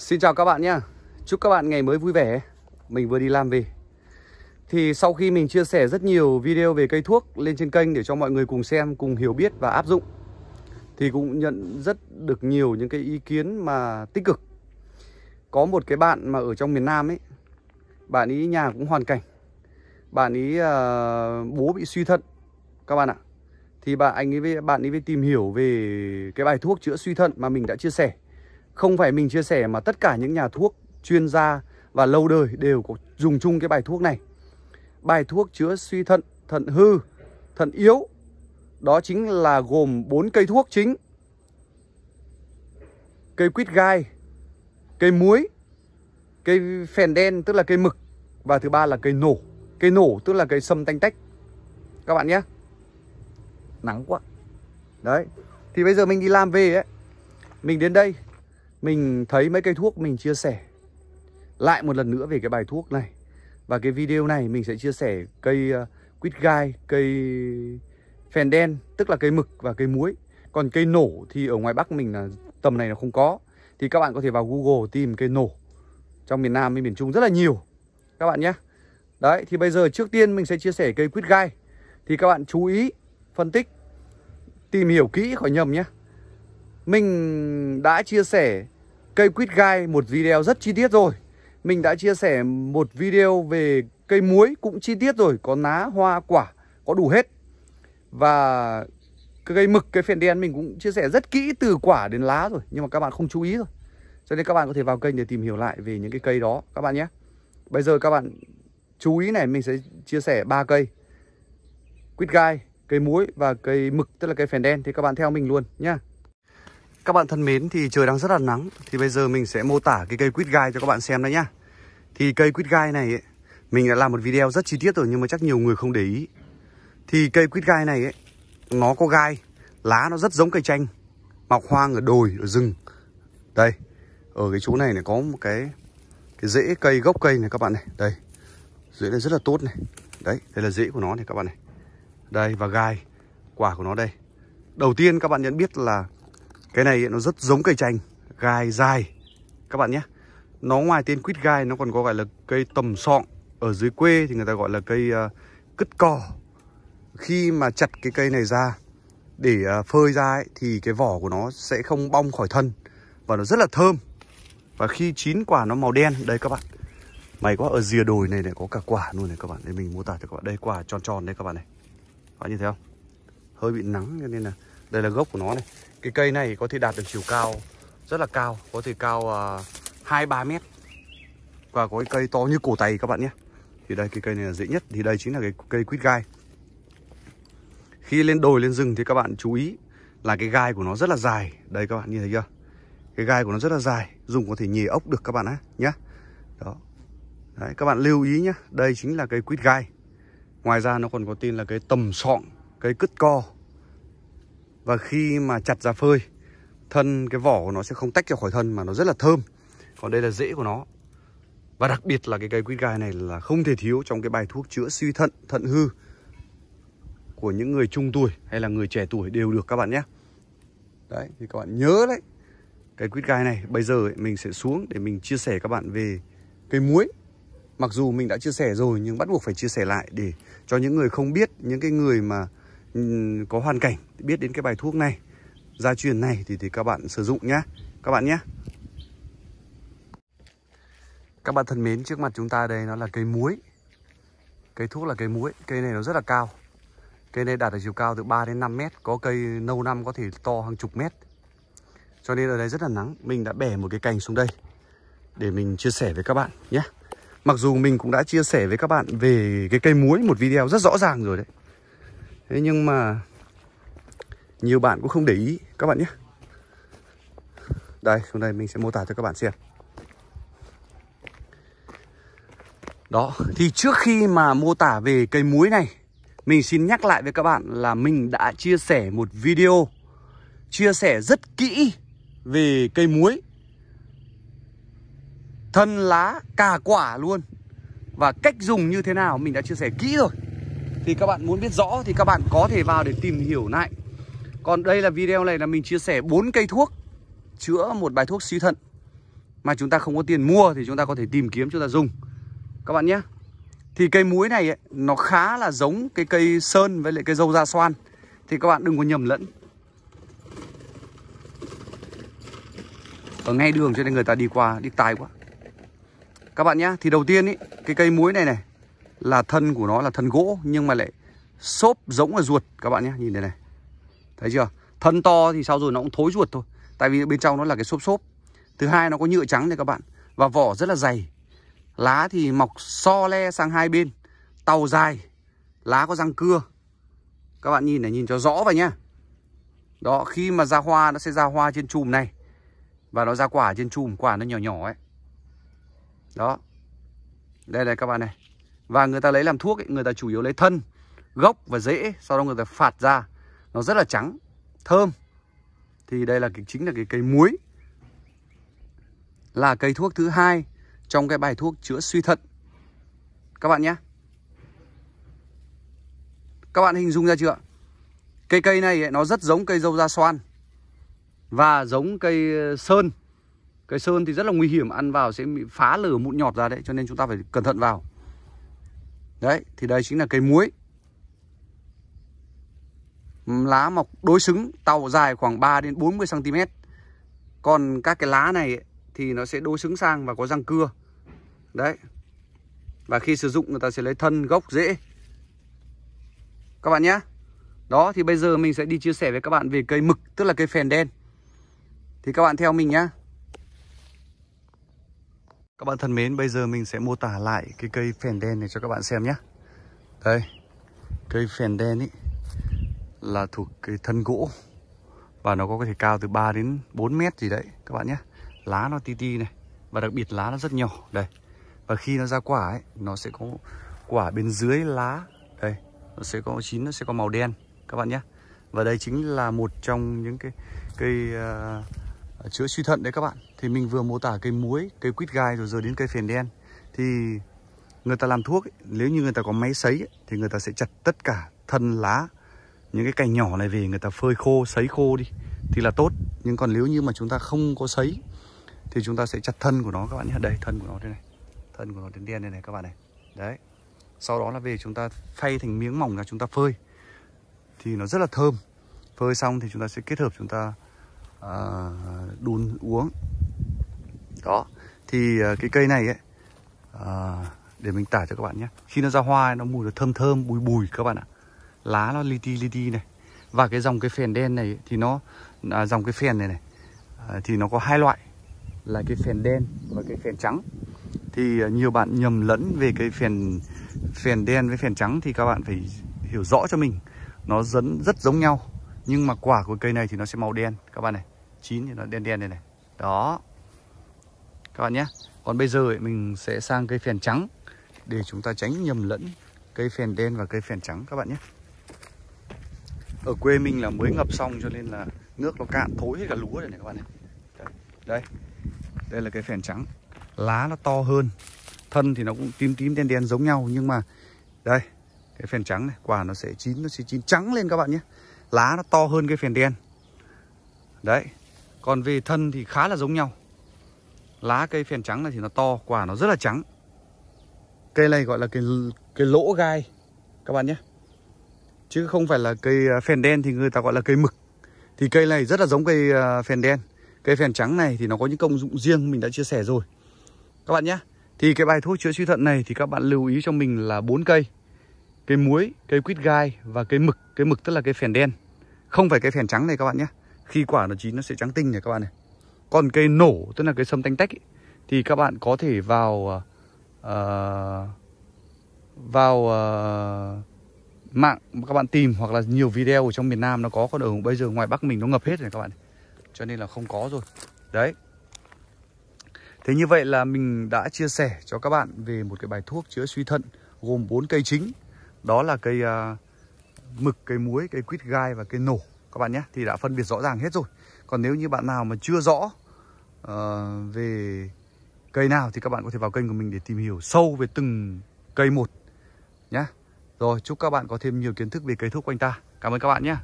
Xin chào các bạn nhé. Chúc các bạn ngày mới vui vẻ. Mình vừa đi làm về. Thì sau khi mình chia sẻ rất nhiều video về cây thuốc lên trên kênh để cho mọi người cùng xem, cùng hiểu biết và áp dụng Thì cũng nhận rất được nhiều những cái ý kiến mà tích cực. Có một cái bạn mà ở trong miền Nam ấy Bạn ý nhà cũng hoàn cảnh. Bạn ý uh, bố bị suy thận Các bạn ạ. Thì bạn anh ấy với bạn ấy với tìm hiểu về cái bài thuốc chữa suy thận mà mình đã chia sẻ không phải mình chia sẻ mà tất cả những nhà thuốc chuyên gia và lâu đời đều có dùng chung cái bài thuốc này. Bài thuốc chữa suy thận, thận hư, thận yếu. Đó chính là gồm 4 cây thuốc chính. Cây quýt gai, cây muối, cây phèn đen tức là cây mực và thứ ba là cây nổ. Cây nổ tức là cây sâm tanh tách. Các bạn nhé. Nắng quá. Đấy. Thì bây giờ mình đi làm về ấy. Mình đến đây mình thấy mấy cây thuốc mình chia sẻ lại một lần nữa về cái bài thuốc này. Và cái video này mình sẽ chia sẻ cây uh, quýt gai, cây phèn đen, tức là cây mực và cây muối. Còn cây nổ thì ở ngoài Bắc mình là tầm này là không có. Thì các bạn có thể vào Google tìm cây nổ. Trong miền Nam với miền Trung rất là nhiều. Các bạn nhé. Đấy, thì bây giờ trước tiên mình sẽ chia sẻ cây quýt gai. Thì các bạn chú ý, phân tích, tìm hiểu kỹ khỏi nhầm nhé. Mình đã chia sẻ cây quýt gai một video rất chi tiết rồi. Mình đã chia sẻ một video về cây muối cũng chi tiết rồi Có ná, hoa, quả, có đủ hết. Và cây mực, cây phèn đen mình cũng chia sẻ rất kỹ từ quả đến lá rồi Nhưng mà các bạn không chú ý rồi. Cho nên các bạn có thể vào kênh để tìm hiểu lại về những cái cây đó các bạn nhé. Bây giờ các bạn chú ý này mình sẽ chia sẻ ba cây. Quýt gai, cây muối và cây mực tức là cây phèn đen Thì các bạn theo mình luôn nhá các bạn thân mến thì trời đang rất là nắng. Thì bây giờ mình sẽ mô tả cái cây quýt gai cho các bạn xem đấy nhá. Thì cây quýt gai này ấy, Mình đã làm một video rất chi tiết rồi nhưng mà chắc nhiều người không để ý. Thì cây quýt gai này ấy Nó có gai Lá nó rất giống cây chanh Mọc hoang ở đồi, ở rừng. Đây Ở cái chỗ này này có một cái Cái rễ cây, gốc cây này các bạn này. Đây Rễ này rất là tốt này. Đấy, đây là rễ của nó này các bạn này. Đây, và gai Quả của nó đây. Đầu tiên các bạn nhận biết là cái này nó rất giống cây chanh Gai dài Các bạn nhé. Nó ngoài tên quýt gai nó còn có gọi là cây tầm sọng. Ở dưới quê thì người ta gọi là cây uh, cứt cò Khi mà chặt cái cây này ra Để uh, phơi ra ấy, Thì cái vỏ của nó sẽ không bong khỏi thân Và nó rất là thơm. Và khi chín quả nó màu đen Đây các bạn. Mày có ở rìa đồi này này có cả quả luôn này các bạn. Đây mình mô tả cho các bạn. Đây quả tròn tròn đây các bạn này. Các bạn nhìn thấy không? Hơi bị nắng cho nên là Đây là gốc của nó này cái cây này có thể đạt được chiều cao rất là cao, có thể cao uh, ba mét. Và có cái cây to như cổ tay các bạn nhé. Thì đây cái cây này là dễ nhất. Thì đây chính là cái cây quýt gai. Khi lên đồi lên rừng thì các bạn chú ý Là cái gai của nó rất là dài. Đây các bạn nhìn thấy chưa? Cái gai của nó rất là dài Dùng có thể nhì ốc được các bạn á nhé Đó. Đấy, các bạn lưu ý nhé Đây chính là cây quýt gai. Ngoài ra nó còn có tên là cái tầm sọng Cây cứt co và khi mà chặt ra phơi Thân cái vỏ của nó sẽ không tách ra khỏi thân Mà nó rất là thơm. Còn đây là rễ của nó. Và đặc biệt là cái cây quýt gai này là không thể thiếu Trong cái bài thuốc chữa suy thận, thận hư Của những người trung tuổi Hay là người trẻ tuổi đều được các bạn nhé. Đấy thì các bạn nhớ đấy. Cái quýt gai này bây giờ ấy, mình sẽ xuống Để mình chia sẻ các bạn về cây muối. Mặc dù mình đã chia sẻ rồi Nhưng bắt buộc phải chia sẻ lại Để cho những người không biết Những cái người mà Ừ, có hoàn cảnh biết đến cái bài thuốc này gia truyền này thì, thì các bạn sử dụng nhé các bạn nhé các bạn thân mến trước mặt chúng ta đây nó là cây muối. Cây thuốc là cây muối cây này nó rất là cao. Cây này đạt được chiều cao từ 3 đến 5 mét có cây nâu năm có thể to hàng chục mét. Cho nên ở đây rất là nắng mình đã bẻ một cái cành xuống đây để mình chia sẻ với các bạn nhé mặc dù mình cũng đã chia sẻ với các bạn về cái cây muối một video rất rõ ràng rồi đấy. Thế nhưng mà nhiều bạn cũng không để ý các bạn nhé. Đây, xuống đây mình sẽ mô tả cho các bạn xem. Đó, thì trước khi mà mô tả về cây muối này Mình xin nhắc lại với các bạn là mình đã chia sẻ một video Chia sẻ rất kỹ về cây muối. Thân lá, cà quả luôn. Và cách dùng như thế nào mình đã chia sẻ kỹ rồi thì các bạn muốn biết rõ thì các bạn có thể vào để tìm hiểu lại. Còn đây là video này là mình chia sẻ bốn cây thuốc Chữa một bài thuốc suy thận. Mà chúng ta không có tiền mua thì chúng ta có thể tìm kiếm chúng ta dùng. Các bạn nhé. Thì cây muối này ấy, nó khá là giống cái cây sơn với lại cây dâu da xoan. Thì các bạn đừng có nhầm lẫn. Ở ngay đường cho nên người ta đi qua đi tai quá. Các bạn nhé thì đầu tiên ý cái cây muối này này là thân của nó là thân gỗ, nhưng mà lại xốp giống ở ruột, các bạn nhé, nhìn đây này. Thấy chưa? Thân to thì sau rồi nó cũng thối ruột thôi. Tại vì bên trong nó là cái xốp xốp. Thứ hai nó có nhựa trắng này các bạn. Và vỏ rất là dày. Lá thì mọc so le sang hai bên. Tàu dài. Lá có răng cưa. Các bạn nhìn này, nhìn cho rõ vào nhá. Đó, khi mà ra hoa, nó sẽ ra hoa trên chùm này. Và nó ra quả trên chùm, quả nó nhỏ nhỏ ấy. Đó. Đây này các bạn này và người ta lấy làm thuốc ấy, người ta chủ yếu lấy thân gốc và rễ sau đó người ta phạt ra. Nó rất là trắng thơm. Thì đây là cái chính là cái cây muối. Là cây thuốc thứ hai trong cái bài thuốc chữa suy thận. Các bạn nhé. Các bạn hình dung ra chưa? Cây cây này ấy, nó rất giống cây dâu da xoan. Và giống cây ờ, sơn. Cây sơn thì rất là nguy hiểm ăn vào sẽ bị phá lửa mụn nhọt ra đấy cho nên chúng ta phải cẩn thận vào đấy, thì đây chính là cây muối. Lá mọc đối xứng, tàu dài khoảng 3 đến 40 cm còn các cái lá này thì nó sẽ đối xứng sang và có răng cưa. Đấy. Và khi sử dụng, người ta sẽ lấy thân gốc rễ. Các bạn nhé. Đó, thì bây giờ mình sẽ đi chia sẻ với các bạn về cây mực, tức là cây phèn đen. Thì các bạn theo mình nhé các bạn thân mến bây giờ mình sẽ mô tả lại cái cây phèn đen này cho các bạn xem nhé. Đây cây phèn đen ý là thuộc cái thân gỗ. Và nó có thể cao từ 3 đến 4 mét gì đấy các bạn nhé. Lá nó ti ti này và đặc biệt lá nó rất nhỏ. Đây và khi nó ra quả ấy nó sẽ có quả bên dưới lá. Đây nó sẽ có chín nó sẽ có màu đen các bạn nhé. Và đây chính là một trong những cái cây uh, Ờ, chữa suy thận đấy các bạn. Thì mình vừa mô tả cây muối cây quýt gai rồi giờ đến cây phèn đen. Thì người ta làm thuốc ấy, nếu như người ta có máy sấy ấy, thì người ta sẽ chặt tất cả thân lá những cái cành nhỏ này về người ta phơi khô sấy khô đi thì là tốt. Nhưng còn nếu như mà chúng ta không có sấy thì chúng ta sẽ chặt thân của nó các bạn nhé. Đây thân của nó đây này. Thân của nó đen đen đây này các bạn này. Đấy. Sau đó là về chúng ta phay thành miếng mỏng là chúng ta phơi. Thì nó rất là thơm. Phơi xong thì chúng ta sẽ kết hợp chúng ta À, đun uống. Đó thì à, cái cây này ấy à, để mình tả cho các bạn nhé. Khi nó ra hoa nó mùi nó thơm thơm bùi bùi các bạn ạ. Lá nó li ti li ti này. Và cái dòng cái phèn đen này thì nó à, dòng cái phèn này này à, thì nó có hai loại. Là cái phèn đen và cái phèn trắng. Thì à, nhiều bạn nhầm lẫn về cái phèn phèn đen với phèn trắng thì các bạn phải hiểu rõ cho mình. Nó dẫn rất giống nhau. Nhưng mà quả của cây này thì nó sẽ màu đen các bạn này chín thì nó đen đen này này. Đó. Các bạn nhé. Còn bây giờ mình sẽ sang cây phèn trắng để chúng ta tránh nhầm lẫn cây phèn đen và cây phèn trắng các bạn nhé. Ở quê mình là mới ngập xong cho nên là nước nó cạn thối hết cả lúa rồi này các bạn này. Đây, đây đây là cây phèn trắng. Lá nó to hơn. Thân thì nó cũng tím tím đen đen giống nhau nhưng mà đây cái phèn trắng này quả nó sẽ chín nó sẽ chín trắng lên các bạn nhé. Lá nó to hơn cái phèn đen. Đấy còn về thân thì khá là giống nhau. Lá cây phèn trắng này thì nó to, quả nó rất là trắng. Cây này gọi là cái cái lỗ gai, các bạn nhé. Chứ không phải là cây à, phèn đen thì người ta gọi là cây mực. Thì cây này rất là giống cây à, phèn đen. Cây phèn trắng này thì nó có những công dụng riêng, mình đã chia sẻ rồi. Các bạn nhé. Thì cái bài thuốc chữa suy thận này thì các bạn lưu ý cho mình là bốn cây. Cây muối, cây quýt gai và cây mực. Cây mực tức là cây phèn đen. Không phải cây phèn trắng này các bạn nhé khi quả nó chín nó sẽ trắng tinh này các bạn này. Còn cây nổ tức là cây sâm tanh tách ý, thì các bạn có thể vào uh, vào uh, mạng các bạn tìm hoặc là nhiều video ở trong miền Nam nó có còn ở bây giờ ngoài Bắc mình nó ngập hết rồi các bạn cho nên là không có rồi. Đấy. Thế như vậy là mình đã chia sẻ cho các bạn về một cái bài thuốc chữa suy thận gồm bốn cây chính. Đó là cây uh, mực cây muối cây quýt gai và cây nổ các bạn nhé thì đã phân biệt rõ ràng hết rồi. Còn nếu như bạn nào mà chưa rõ uh, về cây nào thì các bạn có thể vào kênh của mình để tìm hiểu sâu về từng cây một nhé rồi chúc các bạn có thêm nhiều kiến thức về cây thuốc quanh ta. Cảm ơn các bạn nhé